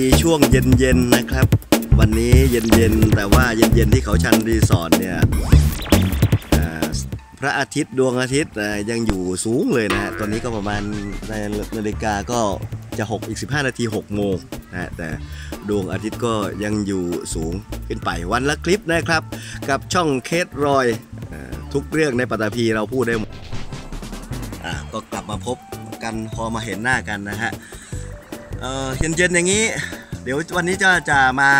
ดีช่วงเย็นๆนะครับ วันนี้เย็นๆแต่ว่าเย็นๆที่เขาชันรีสอร์ทเนี่ยพระอาทิตย์ดวงอาทิตย์ยังอยู่สูงเลยนะฮะตอนนี้ก็ประมาณในนาฬิกาก็จะ6อีก15 นาที 6 โมงนะฮะแต่ดวงอาทิตย์ก็ยังอยู่สูงขึ้นไปวันละคลิปนะครับ กับช่องเคสรอยทุกเรื่องในปัตตภีเราพูดได้หมดก็กลับมาพบกันพอมาเห็นหน้ากันนะฮะ เออเย็นๆอย่างนี้ เดี๋ยววันนี้จะจะมา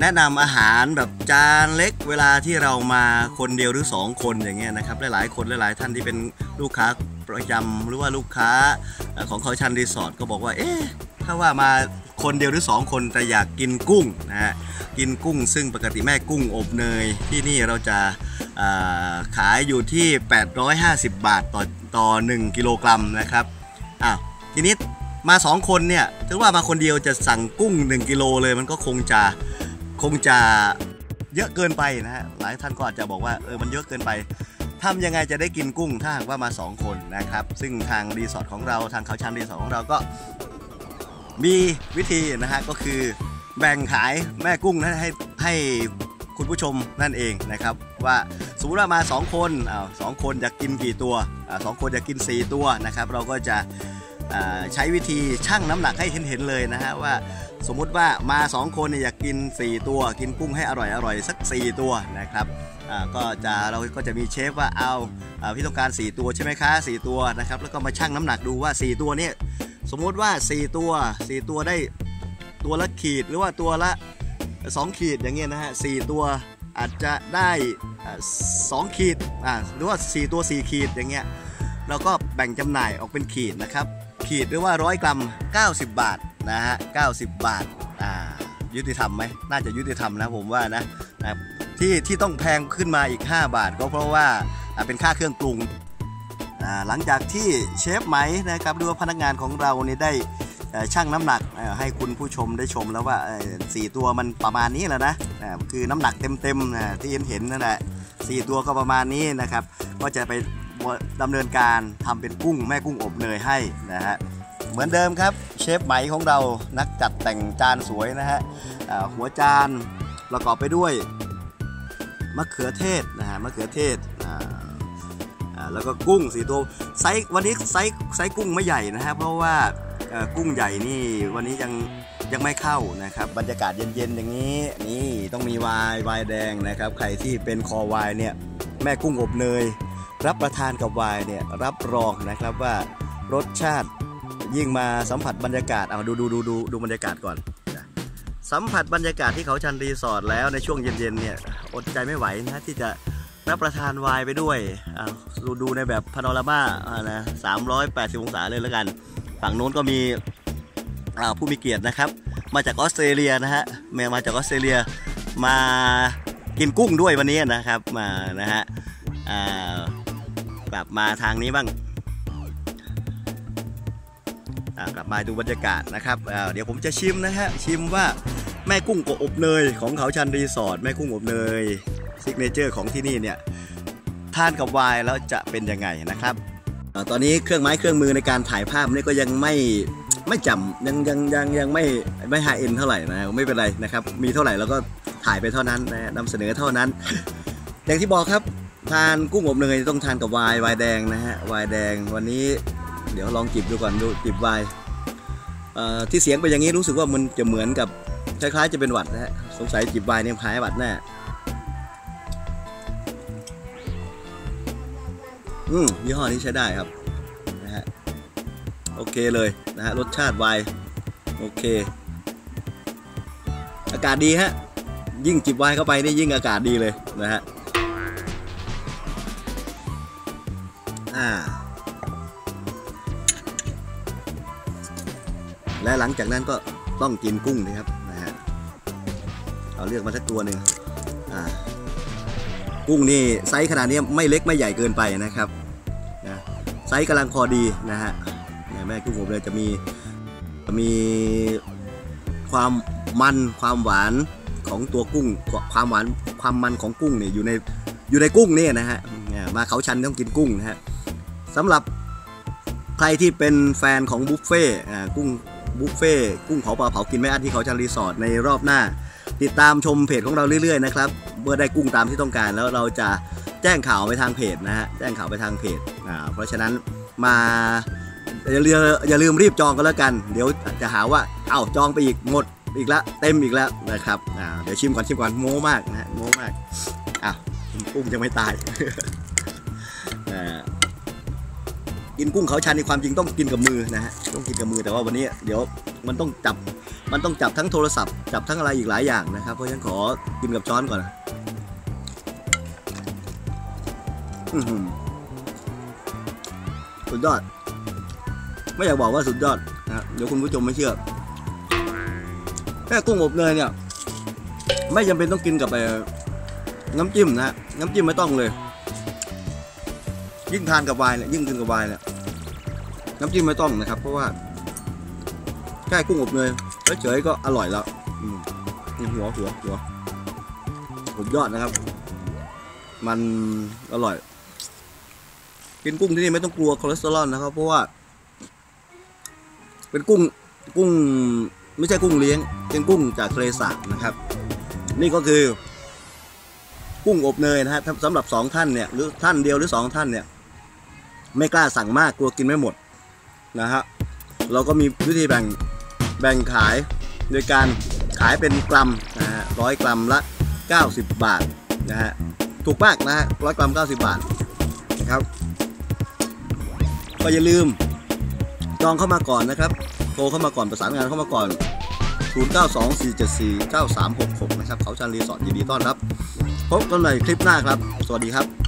แนะนำอาหารแบบจานเล็กเวลาที่เรามาคนเดียวหรือ 2 คนอย่างเงี้ยนะครับหลายๆคนหลายๆท่านที่เป็นลูกค้าประจำหรือว่าลูกค้าเอ่อของเขาชันรีสอร์ทก็บอกว่าเอ๊ะถ้าว่ามาคนเดียวหรือ 2 คนแต่อยากกินกุ้งนะฮะกินกุ้ง ซึ่งปกติแม่กุ้งอบเนยที่นี่เราจะาขายอยู่ที่ 850 บาทต่อต่อ 1 กิโลกรัมนะครับอ้าวทีนี้ มา 2 คนเนี่ยถึงว่ามาคนเดียวจะสั่งกุ้ง 1 กิโลเลยมันก็คงจะคงจะเยอะเกินไปนะฮะหลายท่านก็อาจจะบอกว่าเออมันเยอะเกินไปทำยังไงจะได้กินกุ้งถ้าหากว่ามา 2 คนนะครับ ซึ่งทางรีสอร์ทของเราทางเขาชันรีสอร์ทของเราก็มีวิธีนะฮะก็คือแบ่งขายแม่กุ้งนั้นให้ให้คุณผู้ชมนั่นเองนะครับ ว่าสมมติว่ามา 2 คนอ้าวสองคนอยากกินกี่ตัวอ่าสองคนอยากกิน 4 ตัวนะครับ เราก็จะ ใช้วิธีชั่งน้ำหนักให้เห็นเห็นๆเลยนะฮะว่าสมมุติว่ามา 2 คนเนี่ยอยากกิน 4 ตัว กินกุ้งให้อร่อยอร่อยสัก 4 ตัวนะครับก็จะเราก็จะมีเชฟว่าเอาอพี่ต้องการ 4 ตัวใช่ไหมคะ4ตัวนะครับแล้วก็มาชั่งน้ำหนักดูว่า 4 ตัวเนี่ยสมมุติว่า 4 ตัว 4 ตัวได้ตัวละขีดหรือว่าตัวละ 2 ขีดอย่างเงี้ยนะฮะ4ตัวอาจจะได้อ่าสองขีดหรือว่า 4 ตัว 4 ขีดอย่างเงี้ยเราก็แบ่งจำหน่ายออกเป็นขีดนะครับ ขีดหรือว่าร้อยกรัม 90 บาทนะฮะ90 บาทอ่ายุติธรรมไหมน่าจะยุติธรรมนะผมว่านะนะที่ที่ต้องแพงขึ้นมาอีก 5 บาท ก็เพราะว่าเป็นค่าเครื่องปรุงอ่าหลังจากที่เชฟไหมนะครับหรือว่าพนักงานของเราเนี่ยได้เอ่อชั่งน้ำหนักให้คุณผู้ชมได้ชมแล้วว่าสี่ตัวมันประมาณนี้แหละนะคือน้ำหนักเต็มๆที่เห็นเห็นนั่นแหละสี่ตัวก็ประมาณนี้นะครับ ก็จะไป ดำเนินการทำเป็นกุ้งแม่กุ้งอบเนยให้นะฮะเหมือนเดิมครับเชฟไหมของเรานักจัดแต่งจานสวยนะฮะหัวจานประกอบไปด้วยมะเขือเทศนะฮะมะเขือเทศแล้วก็กุ้งสีตัวไซส์วันนี้ไซส์ไซส์กุ้งไม่ใหญ่นะฮะเพราะว่ากุ้งใหญ่นี่วันนี้ยังยังไม่เข้านะครับบรรยากาศเย็นๆอย่างนี้นี่ต้องมีไวน์ไวน์แดงนะครับใครที่เป็นคอไวน์เนี่ยแม่กุ้งอบเนย รับประทานกับไวน์เนี่ยรับรองนะครับว่ารสชาติยิ่งมาสัมผัสบรรยากาศเอาดูดูดูดูดูบรรยากาศก่อนสัมผัสบรรยากาศที่เขาชันรีสอร์ทแล้วในช่วงเย็นๆเนี่ยอดใจไม่ไหวนะที่จะรับประทานไวน์ไปด้วยอ่าดูดูในแบบพาโนรามาอ่านะสามร้อยแปดสิบองศาเลยแล้วกัน ฝั่งโน้นก็มีผู้มีเกียรตินะครับ มาจากออสเตรเลียนะฮะมามาจากออสเตรเลียมากินกุ้งด้วยวันนี้นะครับมานะฮะอ่า กลับมาทางนี้บ้างกลับมาดูบรรยากาศนะครับอ่าเดี๋ยวผมจะชิมนะฮะชิมว่าแม่กุ้งอบเนยของเขาชันรีสอร์ทแม่กุ้งอบเนย signature ของที่นี่เนี่ยทานกับไวน์แล้วจะเป็นยังไงนะครับอตอนนี้เครื่องไม้เครื่องมือในการถ่ายภาพนี่ก็ยังไม่ไม่จำยังยังยังยังไม่ไม่ high-end เท่าไหร่นะไม่เป็นไรนะครับ มีเท่าไหร่เราก็ถ่ายไปเท่านั้นนะนำเสนอเท่านั้น อย่างที่บอกครับ ทานกุ้งอบเนยต้องทานกับไวน์ไวน์แดงนะฮะไวน์แดงวันนี้เดี๋ยวลองจิบดูก่อนดูจิบไวน์ที่เสียงเป็นอย่างนี้รู้สึกว่ามันจะเหมือนกับคล้ายๆจะเป็นหวัดนะฮะสงสัยจิบไวน์เนี่ยหายหวัดแน่อืมยี่ห้อนี้ใช้ได้ครับนะฮะโอเคเลยนะฮะรสชาติไวน์โอเค อากาศดีฮะยิ่งจิบไวน์เข้าไปนี่ยิ่งอากาศดีเลยนะฮะ อ่า และหลังจากนั้นก็ต้องกินกุ้งนะครับนะฮะเราเลือกมาสักตัวหนึ่งอ่ากุ้งนี่ไซส์ขนาดนี้ไม่เล็กไม่ใหญ่เกินไปนะครับนะไซส์กำลังพอดีนะฮะแม่กุ้งผมเลยจะมีจะมีความมันความหวานของตัวกุ้ง ความหวานความมันของกุ้งเนี่ยอยู่ในอยู่ในกุ้งเนี่ยนะฮะมาเขาชันต้องกินกุ้งนะฮะ สำหรับใครที่เป็นแฟนของบุฟเฟ่อ่ากุ้งบุฟเฟ่กุ้งเผาปลาเผากินไม่อั้นที่เขาชันรีสอร์ทในรอบหน้า ติดตามชมเพจของเราเรื่อยๆนะครับเมื่อได้กุ้งตามที่ต้องการแล้วเราจะแจ้งข่าวไปทางเพจนะฮะแจ้งข่าวไปทางเพจอ่าเพราะฉะนั้นมาอย่าลืมอย่าลืมรีบจองกันแล้วกัน เดี๋ยวจะหาว่าเอ้าจองไปอีกหมดอีกแล้วเต็มอีกแล้วนะครับอ่าเดี๋ยวชิมก่อนชิมก่อนโม้มากนะฮะโม้มากอ้าวกุ้งยังไม่ตายอ่า กินกุ้งเขาชันในความจริงต้องกินกับมือนะฮะต้องกินกับมือแต่ว่าวันนี้เดี๋ยวมันต้องจับมันต้องจับทั้งโทรศัพท์จับทั้งอะไรอีกหลายอย่างนะครับ เพราะฉะนั้นขอกินกับช้อนก่อนสุดยอด ไม่อยากบอกว่าสุดยอดนะเดี๋ยวคุณผู้ชมไม่เชื่อแค่กุ้งอบเนยเนี่ย ไม่จำเป็นต้องกินกับไอ้น้ำจิ้มนะ น้ำจิ้มไม่ต้องเลย ยิ่งทานกับไวน์เนี่ยยิ่งกินกับไวน์เนี่ย น้ำจิ้มไม่ต้องนะครับ เพราะว่าแค่กุ้งอบเนยเฉยๆก็อร่อยแล้วมนี่หัวหัวหัวสุดยอดนะครับ มันอร่อย กินกุ้งที่นี่ไม่ต้องกลัวคอเลสเตอรอลนะครับ เพราะว่า เป็นกุ้งกุ้งไม่ใช่กุ้งเลี้ยง เป็นกุ้งจากทะเลสาบนะครับ นี่ก็คือกุ้งอบเนยนะฮะสำหรับสองท่านเนี่ยหรือท่านเดียวหรือสองท่านเนี่ย ไม่กล้าสั่งมากกลัวกินไม่หมด นะฮะเราก็มีวิธีแบ่งแบ่งขายโดยการขายเป็นกรัมนะฮะร้อยกรัมละ 90 บาทนะฮะถูกมากนะฮะร้อยกรัม 90 บาทนะครับ ก็อย่าลืมจองเข้ามาก่อนนะครับโทรเข้ามาก่อนประสานงานเข้ามาก่อน 0924749366 นะครับเขาชันรีสอร์ทยินดีต้อนรับ พบกันใหม่คลิปหน้าครับ สวัสดีครับ